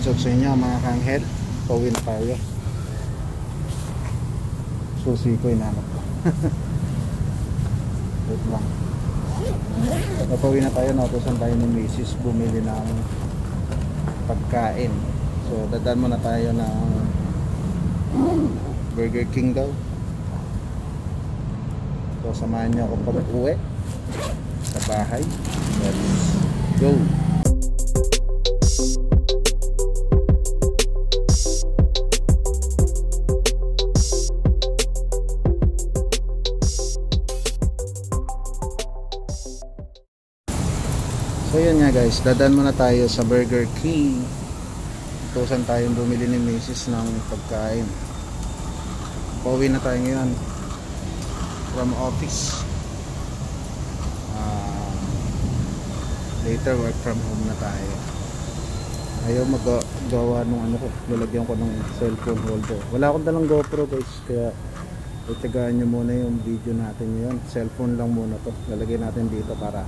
What's up sa inyo mga kanghel? Pauwi na tayo. Susi ko inanap ko. Wait lang. Napauwi na tayo. Nautosan tayo ni Mrs. Bumili ng pagkain. So dadaan muna tayo ng Burger King daw. So samahan niyo ako pag uwi sa bahay. Let's go! So yun nga guys, dadaan muna tayo sa Burger King. Tusan tayong bumili ni Mrs. ng pagkain. Pauwi na tayo ngayon from office. Ah, later work from home na tayo. Ayaw maggawa nung ano ko, lalagyan ko ng cellphone holder. Wala akong dalang GoPro guys, kaya itagaan nyo muna yung video natin ngayon. Cellphone lang muna to. Lalagyan natin dito para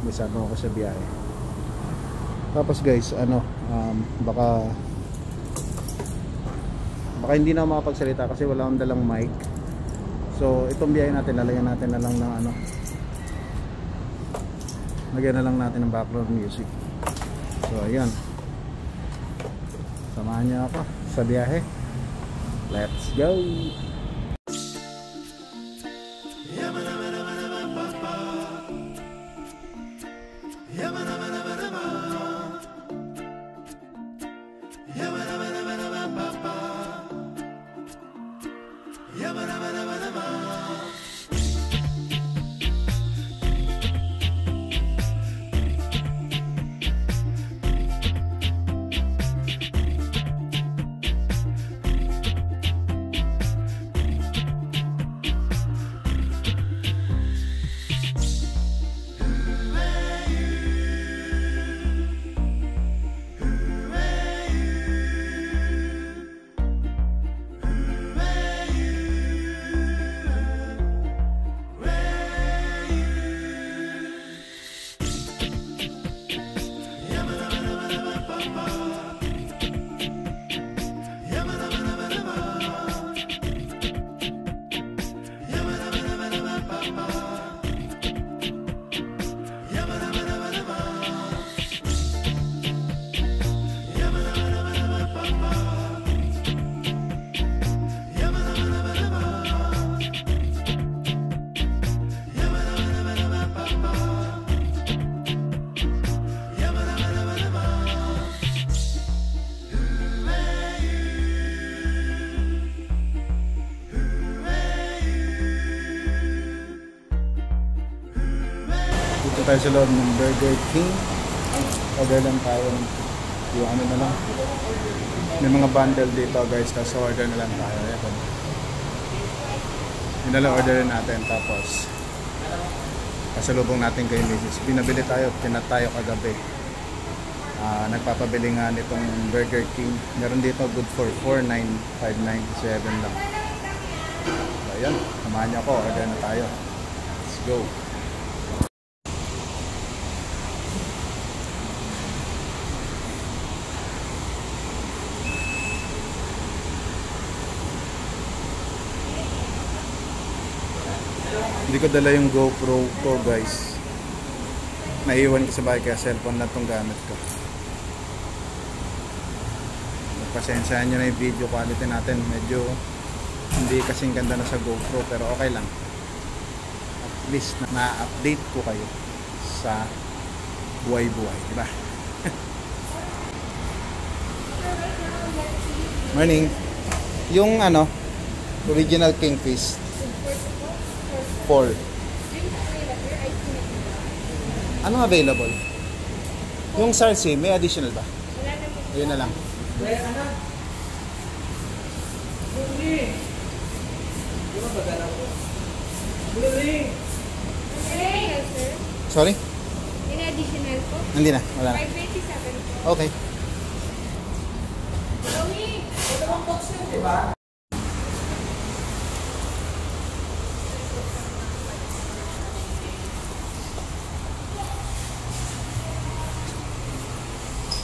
may sama ako sa biyahe. Tapos guys ano um, baka baka hindi na makapagsalita kasi wala akong dalang mic. So itong biyahe natin lalagyan natin na lang ng ano lagyan na lang natin ng background music. So ayan. Samahan niyo ako sa biyahe. Let's go tayo sa ng Burger King. Order lang tayo ng yung ano na lang. May mga bundle dito guys, tapos order na lang tayo. Ayan. Yun na lang order natin tapos pasalubong natin kay Mrs. Binabili tayo, pinat tayo kagabi. Ah, nagpapabili nga nitong Burger King. Meron dito good for 4,9,597 lang. So, ayan, samahan niyo ako, order na tayo. Let's go. Hindi ko dala yung GoPro ko guys. Naiwan ko sa bahay kaya cellphone na itong gamit ko. Pasensyahan nyo na yung video quality natin. Medyo hindi kasing ganda na sa GoPro pero okay lang. At least na-update ko kayo sa buhay-buhay. Diba? Morning. Yung ano, original kingfish 4. Anong available? Yung sarsi, may additional ba? Ayun na lang. Sorry? In additional po. Hindi na, wala na. 527 po. Okay.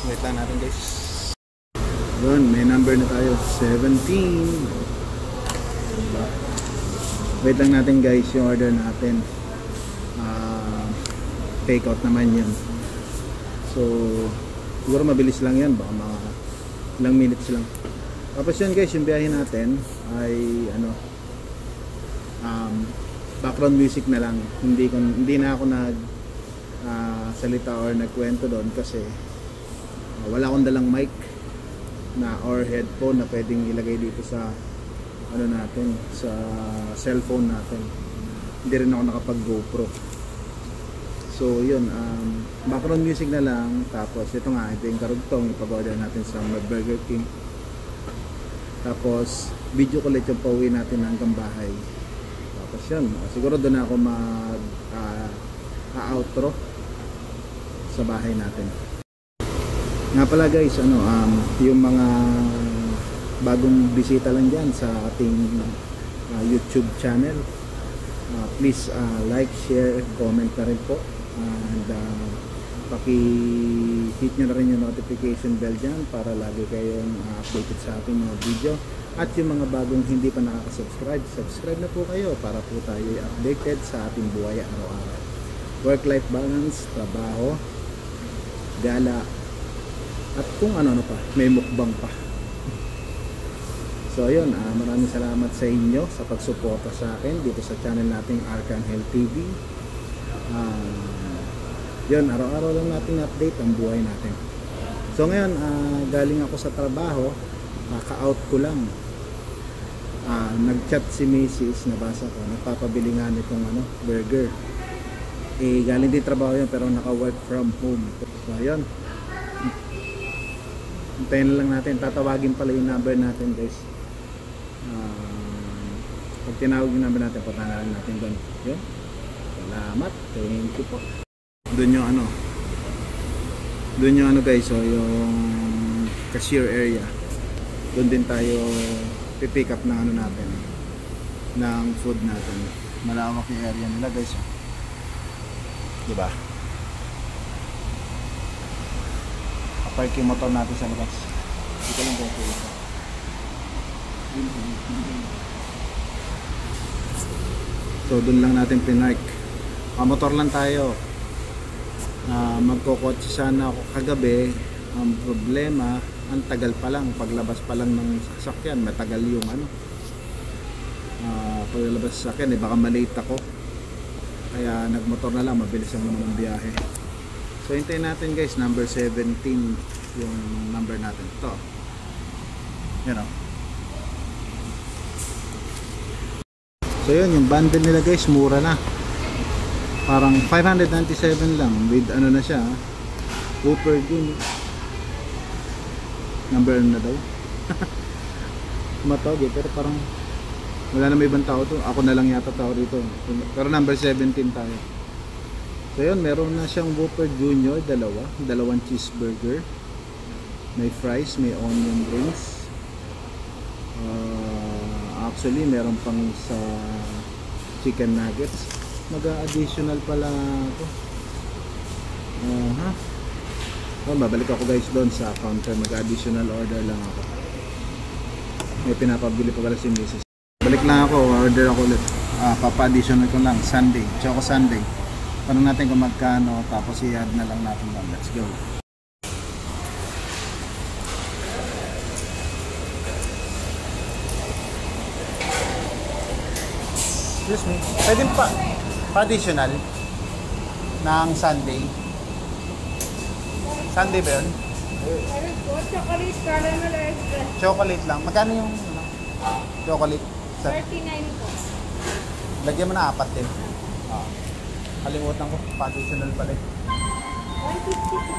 Wait lang natin guys. Doon, may number na tayo. 17. Wait lang natin guys yung order natin. Ah, take out naman yun. So, siguro mabilis lang yan. Baka mga ilang minutes lang. Tapos yun guys, yung biyahe natin ay ano um, background music na lang. Hindi ko hindi na ako nag ah, salita or nagkwento doon kasi ah, wala akong dalang mic na or headphone na pwedeng ilagay dito sa ano natin sa cellphone natin. Hindi rin ako nakapag GoPro. So yun, um, background music na lang tapos ito nga, ito yung karugtong ipag-order natin sa Burger King. Tapos video ko ulit yung pauwi natin hanggang bahay. Tapos yun, siguro doon ako mag ah, outro sa bahay natin. Nga pala guys, ano, um, yung mga bagong bisita lang dyan sa ating ah, YouTube channel. Ah, please ah, like, share, comment na rin po. And uh, paki-hit nyo na rin yung notification bell dyan para lagi kayong ah, updated sa ating mga video. At yung mga bagong hindi pa nakaka-subscribe, subscribe na po kayo para po tayo updated sa ating buhay araw-araw. Work-life balance, trabaho, gala, at kung ano-ano pa, may mukbang pa. So ayun, ah, maraming salamat sa inyo sa pagsuporta sa akin dito sa channel nating Arcangel TV. Ah, yun, araw-araw lang natin update ang buhay natin. So ngayon, ah, galing ako sa trabaho, ka-out ko lang. Ah, nag-chat si Mrs. nabasa ko, nagpapabili nga nitong ano, burger. Eh, galing din trabaho yun pero naka-work from home. So ayun, Hintayin lang natin. Tatawagin pala yung number natin guys. Um, pag tinawag yung number natin, punta na lang natin doon. Yun. Salamat. Thank you po. Doon yung ano. Doon yung ano guys. So yung cashier area. Doon din tayo pipick up ng ano natin. Ng food natin. Malawak yung area nila guys. Oh. Diba? Park yung motor natin sa labas. Dito lang kung ito. So doon lang natin pinark. Ah, motor lang tayo. Ah, magkokotse sana ako kagabi. Ang problema, ang tagal pa lang. Paglabas pa lang ng sasakyan, matagal yung ano. Ah, paglabas sa sasakyan, eh, baka malate ako. Kaya nagmotor na lang, mabilis ang naman ang biyahe. So hintayin natin guys, number 17 yung number natin. Ito. Yan o. So yun, yung bundle nila guys, mura na. Parang 597 lang with ano na siya. Whopper din. Number ano na daw. Matawag eh, pero parang wala na may ibang tao to. Ako na lang yata tao dito. Pero number 17 tayo. So yun, meron na siyang Whopper Junior, dalawa, dalawang cheeseburger. May fries, may onion rings. Uh, actually, meron pang sa chicken nuggets. Mag-additional pala ako. Uh, ha? Oh, babalik ako guys doon sa counter. Mag-additional order lang ako. May pinapabili pa pala si Mrs. Balik lang ako, order ako ulit. Ah, papa-additional ko lang, Sunday, Choco Sunday. Tanong natin kung magkano, tapos i-add na lang natin lang. Let's go. Excuse me, pwede pa, pa-additional ng Sunday. Sunday ba yun? Chocolate caramel express. Chocolate lang. Magkano yung ano? chocolate? Sa, 39 po. lagyan mo na apat din. Ah. Kalimutan ko, pa-additional pala. eh. 150 po.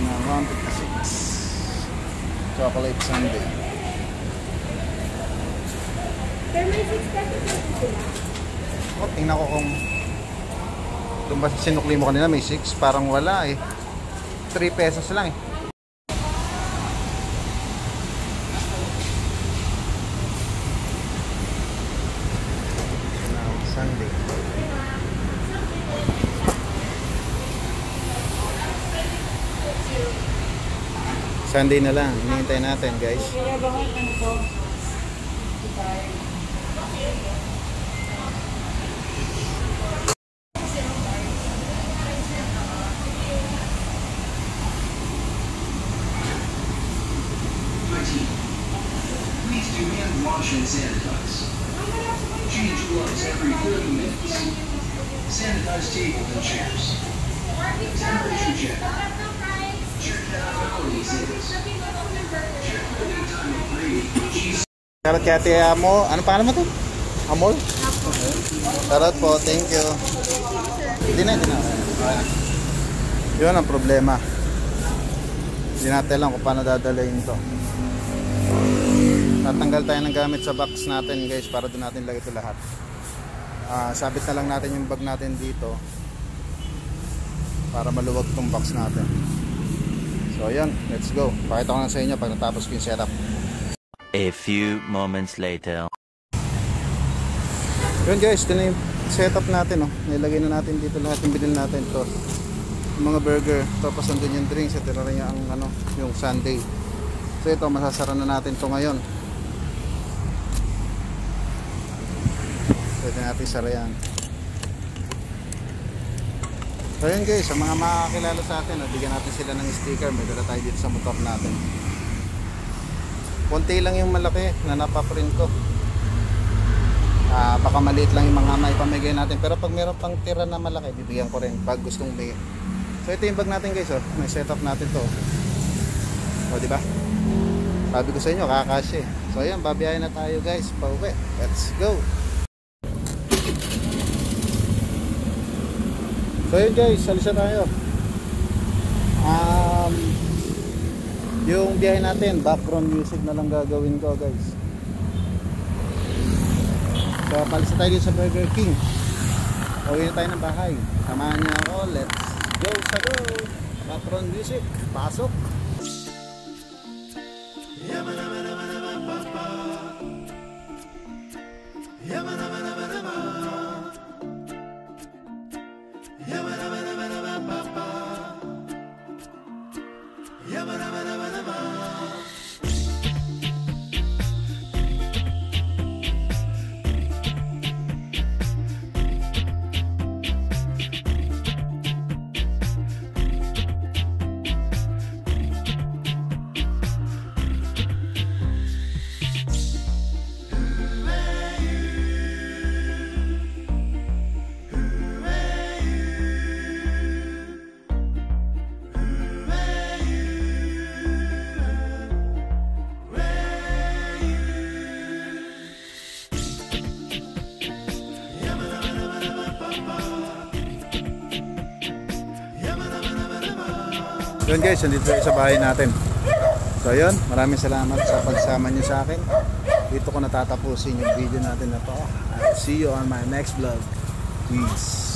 na 156 chocolate sundae Pero may 6 pesos o tingnan ko kung doon ba sinukli mo kanina may 6 parang wala eh 3 pesos lang eh sundae Sunday na lang. Hinihintay natin guys. Please do hand wash and sanitize. Change gloves every 30 minutes. Sanitize tables and chairs. Temperature check. Shoutout kay Ate Amo. Ano pangalan mo to? Amol? Shoutout po. Thank you. Hindi na, hindi na. Yun ang problema. Hindi natin alam kung paano dadalayin to. Tatanggal tayo ng gamit sa box natin guys para doon natin lagay ito lahat. Ah, sabit na lang natin yung bag natin dito para maluwag tong box natin. So ayun, let's go. Pakita ko na sa inyo pag natapos ko yung setup. A few moments later. Yun guys, ito na yung setup natin. Oh. Nilagay na natin dito lahat yung binil natin to. Yung mga burger, tapos nandun yung drinks at tira rin yung, ano, yung sundae. So ito, masasara na natin to ngayon. Pwede natin sara yan. So yun guys, sa mga makakilala sa atin, oh, bigyan natin sila ng sticker. May dala tayo dito sa motor natin. Konti lang yung malaki na napaprint ko. Ah, baka maliit lang yung mga may pamigay natin. Pero pag meron pang tira na malaki, bibigyan ko rin pag gustong bigyan. So ito yung bag natin guys, oh. May setup natin to. O, di ba? Sabi ko sa inyo, kakasya eh. So ayan, babiyahin na tayo guys. Pauwi. Let's go! So yun guys, salisa tayo. Um, yung biyahe natin, background music na lang gagawin ko guys. So, palis na tayo sa Burger King. Uwi na tayo ng bahay. Samahan niyo ako. Let's go sa go. Background music. Pasok. Yun guys, nandito tayo sa bahay natin. So yun, maraming salamat sa pagsama niyo sa akin. Dito ko natatapusin yung video natin na to. I'll see you on my next vlog. Peace.